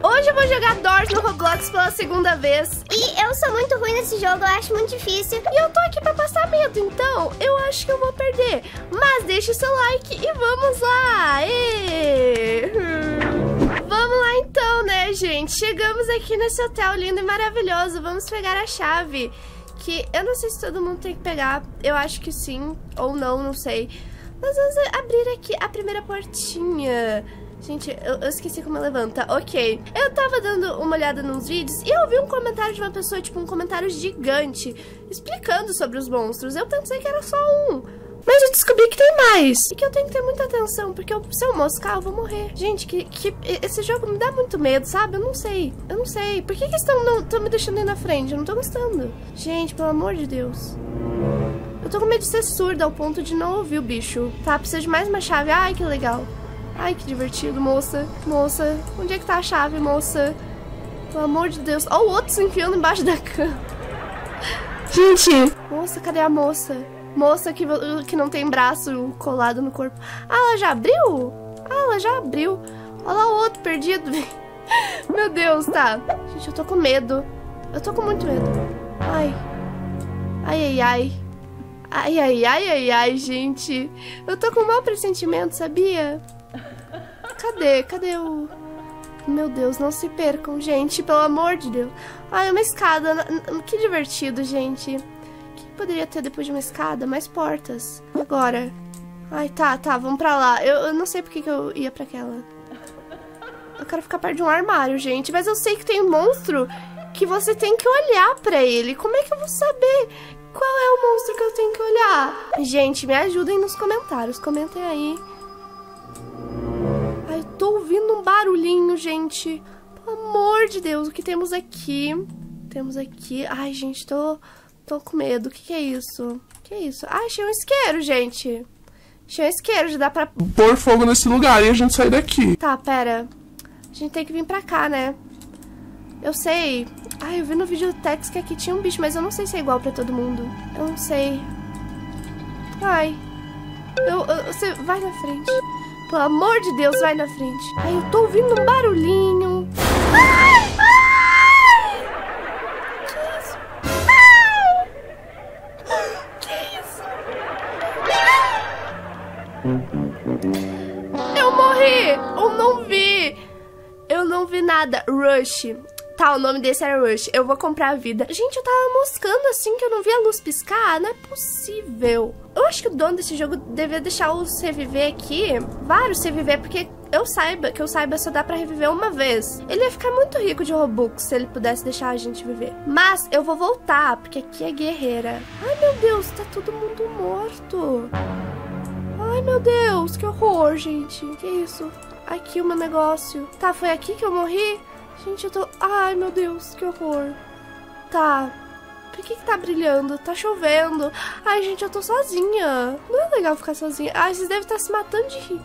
Hoje eu vou jogar Doors no Roblox pela segunda vez. E eu sou muito ruim nesse jogo, eu acho muito difícil. E eu tô aqui pra passar medo, então eu acho que eu vou perder. Mas deixe seu like e vamos lá! E... Vamos lá então, né, gente? Chegamos aqui nesse hotel lindo e maravilhoso. Vamos pegar a chave. Que eu não sei se todo mundo tem que pegar. Eu acho que sim, ou não, não sei. Mas vamos abrir aqui a primeira portinha. Gente, eu, eu, esqueci como levanta. Ok. Eu tava dando uma olhada nos vídeos e eu vi um comentário de uma pessoa, tipo, um comentário gigante, explicando sobre os monstros. Eu pensei que era só um. Mas eu descobri que tem mais. E que eu tenho que ter muita atenção, porque eu, se eu moscar, eu vou morrer. Gente, que, que esse jogo me dá muito medo, sabe? Eu não sei. Eu não sei. Por que, que estão me deixando aí na frente? Eu não tô gostando. Gente, pelo amor de Deus. Eu tô com medo de ser surda ao ponto de não ouvir o bicho. Tá, precisa de mais uma chave. Ai, que legal. Ai, que divertido, moça. Moça, onde é que tá a chave, moça? Pelo amor de Deus. Ó o outro se enfiando embaixo da cama. Gente! Moça, cadê a moça? Moça que, que não tem braço colado no corpo. Ah, ela já abriu? Ah, ela já abriu. Olha lá o outro perdido. Meu Deus, tá. Gente, eu tô com medo. Eu tô com muito medo. Ai. Ai, ai, ai. Ai, ai, ai, ai, ai, gente. Eu tô com um mau pressentimento, sabia? Cadê? Cadê o... Meu Deus, não se percam, gente. Pelo amor de Deus. Ai, uma escada. Que divertido, gente. O que poderia ter depois de uma escada? Mais portas. Agora. Ai, tá, tá. Vamos pra lá. Eu, eu não sei porque que eu ia pra aquela. Eu quero ficar perto de um armário, gente. Mas eu sei que tem um monstro que você tem que olhar pra ele. Como é que eu vou saber qual é o monstro que eu tenho que olhar? Gente, me ajudem nos comentários. Comentem aí barulhinho, gente. Pelo amor de Deus, o que temos aqui? Temos aqui... Ai, gente, tô, tô com medo. O que, que é isso? O que é isso? Ai, achei um isqueiro, gente. Achei um isqueiro, já dá pra... Pôr fogo nesse lugar e a gente sair daqui. Tá, pera. A gente tem que vir pra cá, né? Eu sei. Ai, eu vi no vídeo do Tex que aqui tinha um bicho, mas eu não sei se é igual pra todo mundo. Eu não sei. Ai. Eu, eu, você vai na frente. Pelo amor de Deus, vai na frente. Ai, eu tô ouvindo um barulhinho. Ai! Que isso? Que isso? Eu morri! Eu não vi! Eu não vi nada. Rush. Tá, o nome desse era Rush. Eu vou comprar a vida. Gente, eu tava moscando assim que eu não vi a luz piscar. Não é possível. Eu acho que o dono desse jogo deveria deixar os reviver aqui. Vários reviver, porque eu saiba, que eu saiba, só dá pra reviver uma vez. Ele ia ficar muito rico de Robux se ele pudesse deixar a gente viver. Mas eu vou voltar, porque aqui é guerreira. Ai, meu Deus, tá todo mundo morto. Ai, meu Deus, que horror, gente. Que isso? Aqui o meu negócio. Tá, foi aqui que eu morri? Gente, eu tô... Ai, meu Deus, que horror. Tá. Por que que tá brilhando? Tá chovendo. Ai, gente, eu tô sozinha. Não é legal ficar sozinha. Ai, vocês devem estar se matando de rir.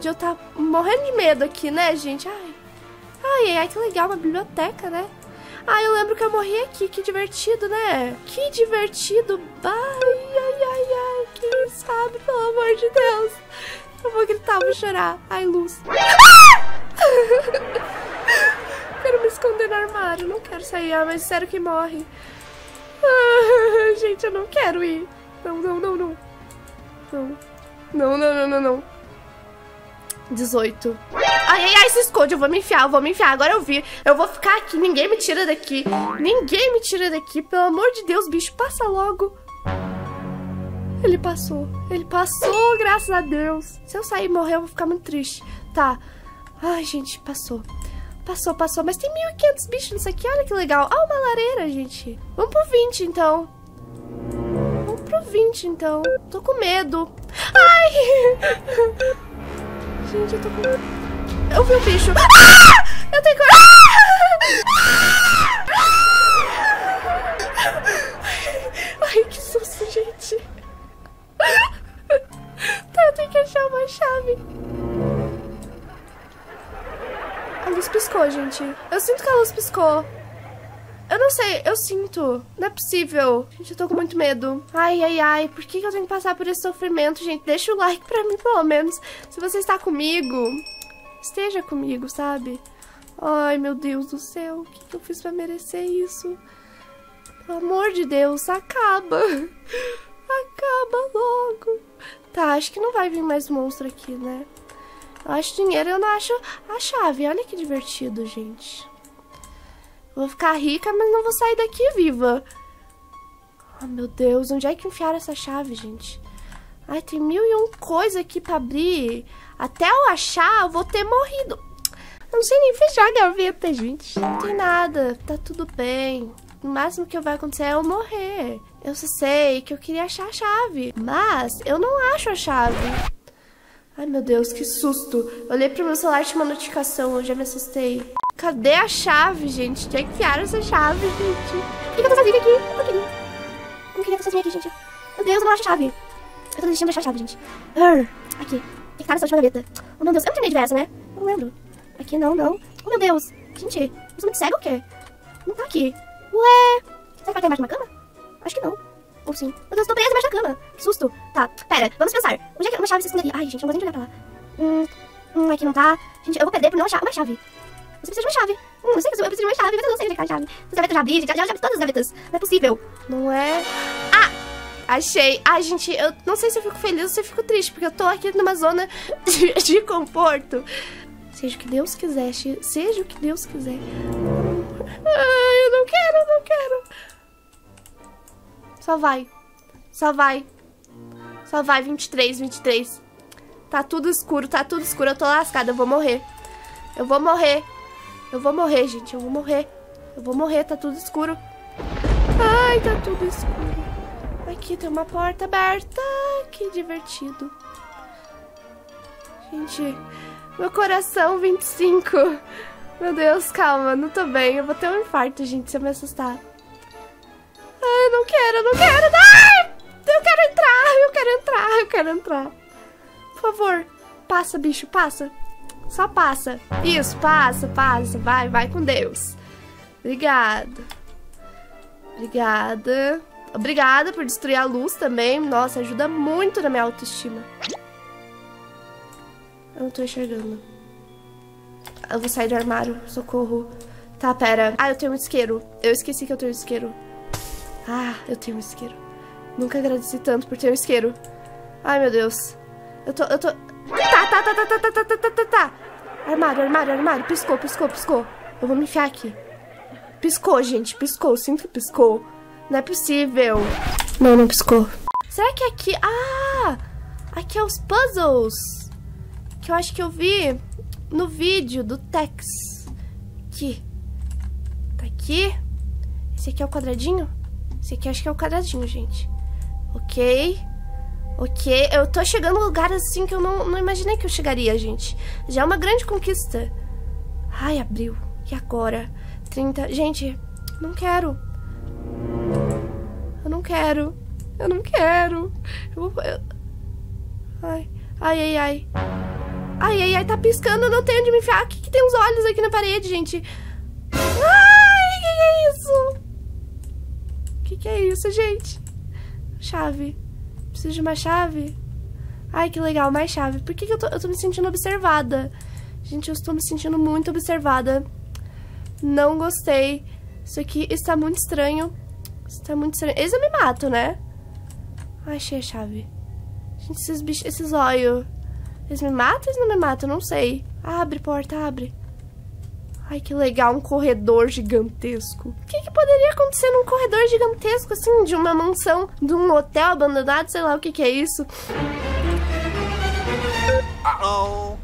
De eu estar tá morrendo de medo aqui, né, gente? Ai. Ai, ai, que legal, uma biblioteca, né? Ai, eu lembro que eu morri aqui. Que divertido, né? Que divertido. Ai, ai, ai, ai. Quem sabe, pelo amor de Deus. Eu vou gritar, vou chorar. Ai, luz. quero me esconder no armário. Não quero sair. Ah, mas sério que morre. Ah, gente, eu não quero ir. Não, não, não, não. Não. Não, não, não, não, não. 18. Ai, ai, ai, se esconde. Eu vou me enfiar, eu vou me enfiar. Agora eu vi. Eu vou ficar aqui. Ninguém me tira daqui. Ninguém me tira daqui. Pelo amor de Deus, bicho, passa logo. Ele passou. Ele passou, graças a Deus. Se eu sair e morrer, eu vou ficar muito triste. Tá. Ai, gente, passou. Passou, passou. Mas tem 1.500 bichos nisso aqui. Olha que legal. Ah, uma lareira, gente. Vamos pro 20, então. Vamos pro 20, então. Tô com medo. Ai! Gente, eu tô com. Eu vi um bicho. Ah! Eu tenho. Ah! Gente. Eu sinto que a luz piscou. Eu não sei, eu sinto. Não é possível. Gente, eu tô com muito medo. Ai, ai, ai. Por que, eu tenho que passar por esse sofrimento, gente? Deixa o like pra mim, pelo menos. Se você está comigo. esteja comigo, sabe? Ai, meu Deus do céu, o que, que eu fiz pra merecer isso? Pelo amor de Deus, acaba. Acaba logo. Tá, acho que não vai vir mais monstro aqui, né? Eu acho dinheiro, eu não acho a chave. Olha que divertido, gente. Vou ficar rica, mas não vou sair daqui viva. Oh, meu Deus, onde é que enfiaram essa chave, gente? Ai, tem mil e um coisa aqui pra abrir. Até eu achar, eu vou ter morrido. Não sei nem fechar a gaveta, gente. Não tem nada, tá tudo bem. O máximo que vai acontecer é eu morrer. Eu só sei que eu queria achar a chave. Mas eu não acho a chave. Ai, meu Deus, que susto. Olhei pro meu celular, tinha uma notificação, eu já me assustei. Cadê a chave, gente? Onde é que enfiaram essa chave, gente? Por que eu tô sozinha aqui? Eu não queria. Eu não queria estar sozinha aqui, gente. Meu Deus, eu não acho a chave. Eu tô desistindo de achar a chave, gente. Arr, aqui. O que tá nessa última gaveta? Oh, meu Deus, eu não terminei de ver essa, né? Eu não lembro. Aqui não, não. Oh, meu Deus. Gente, sou muito cego ou o quê? Não tá aqui. Ué. Será que vai ter embaixo de uma cama? Acho que não. Ou sim. Meu Deus, tô presa embaixo da cama. Que susto. Tá, pera, vamos pensar. Onde é que uma chave se esconderia? Ai, gente, não vou nem olhar pra lá. Hum, hum, aqui não tá. Gente, eu vou perder por não achar uma chave. Você precisa de uma chave. Hum, eu sei que eu preciso de uma chave, mas eu não sei onde é que tá a chave. As gavetas já abri, gente, já, já abri todas as gavetas. Não é possível. Não é? Ah! Achei. Ai, gente, eu não sei se eu fico feliz ou se eu fico triste, porque eu tô aqui numa zona de, de conforto. Seja o que Deus quiser, seja o que Deus quiser. Ai, eu não quero, eu não quero. Só vai. Só vai. Só vai, 23, 23. Tá tudo escuro, tá tudo escuro. Eu tô lascada, eu vou morrer. Eu vou morrer. Eu vou morrer, gente. Eu vou morrer. Eu vou morrer, tá tudo escuro. Ai, tá tudo escuro. Aqui tem uma porta aberta. Que divertido. Gente, meu coração 25. Meu Deus, calma, não tô bem. Eu vou ter um infarto, gente, se eu me assustar. Eu não quero, eu não quero. Ai, eu quero entrar, eu quero entrar, eu quero entrar. Por favor, passa, bicho, passa. Só passa. Isso, passa, passa. Vai, vai com Deus. Obrigada. Obrigada. Obrigada por destruir a luz também. Nossa, ajuda muito na minha autoestima. Eu não tô enxergando. Eu vou sair do armário. Socorro. Tá, pera. Ah, eu tenho um isqueiro. Eu esqueci que eu tenho um isqueiro. Ah, eu tenho um isqueiro. Nunca agradeci tanto por ter um isqueiro. Ai, meu Deus. Eu tô, eu tô... Tá, tá, tá, tá, tá, tá, tá, tá, tá, tá. Armário, armário, armário. Piscou, piscou, piscou. Eu vou me enfiar aqui. Piscou, gente. Piscou. Sinto que piscou. Não é possível. Não, não piscou. Será que aqui... Ah! Aqui é os puzzles. Que eu acho que eu vi no vídeo do Tex. Aqui. Tá aqui. Esse aqui é o quadradinho? Esse aqui acho que é o quadradinho, gente. Ok. Ok. Eu tô chegando um lugar assim que eu não, não imaginei que eu chegaria, gente. Já é uma grande conquista. Ai, abriu. E agora? 30. Gente, não quero. Eu não quero. Eu não quero. Eu vou... Eu... Ai. Ai, ai, ai. Ai, ai, ai, tá piscando, eu não tenho onde me enfiar. O que, que tem uns olhos aqui na parede, gente? Que é isso, gente? Chave. Preciso de uma chave? Ai, que legal, mais chave. Por que, que eu, tô, eu tô me sentindo observada? Gente, eu estou me sentindo muito observada. Não gostei. Isso aqui está muito estranho. Está muito estranho. Eles me mato, né? Achei a chave. Gente, esses bichos, esses olhos. Eles me matam ou eles não me matam? Não sei. Abre, porta, abre. Ai, que legal, um corredor gigantesco. O que, que, poderia acontecer num corredor gigantesco, assim, de uma mansão, de um hotel abandonado, sei lá o que, que é isso. Uh -oh.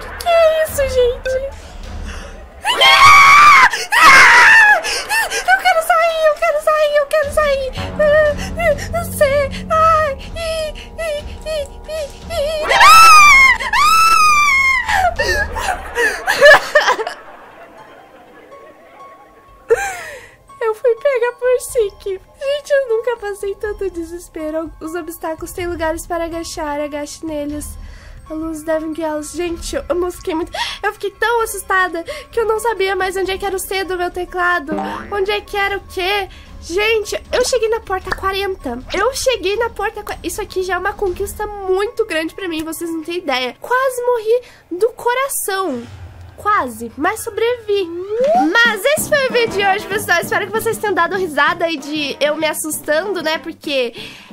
Que que é isso, gente? Ah! Ah! Eu quero sair, eu quero sair, eu quero sair. Ah, não sei. Ai. Desespero. Os obstáculos têm lugares para agachar, agache neles. A luz devem guiá-los. Gente, eu, fiquei muito. Eu fiquei tão assustada que eu não sabia mais onde é que era o C do meu teclado. Onde é que era o quê? Gente, eu cheguei na porta 40. Eu cheguei na porta. Isso aqui já é uma conquista muito grande pra mim, vocês não têm ideia. Quase morri do coração quase, mas sobrevivi. Mas esse foi o vídeo de hoje, pessoal. Espero que vocês tenham dado risada aí de eu me assustando, né? Porque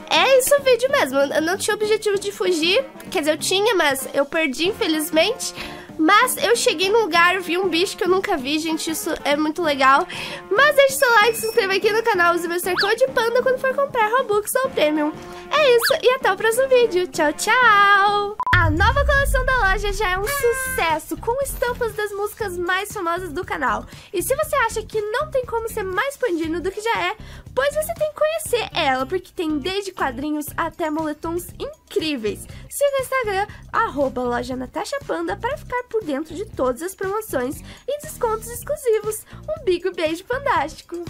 é isso o vídeo mesmo. Eu não tinha objetivo de fugir. Quer dizer, eu tinha, mas eu perdi, infelizmente. Mas eu cheguei num lugar, vi um bicho que eu nunca vi, gente, isso é muito legal. Mas deixe seu like, se inscreva aqui no canal, use meu Code Panda quando for comprar Robux ou Premium. É isso, e até o próximo vídeo. Tchau, tchau! A nova coleção da loja já é um sucesso, com estampas das músicas mais famosas do canal. E se você acha que não tem como ser mais pandino do que já é, pois você tem que conhecer ela, porque tem desde quadrinhos até moletons incríveis. Siga o Instagram, arroba loja Natasha Panda, para ficar por dentro de todas as promoções e descontos exclusivos. Um bico beijo fantástico!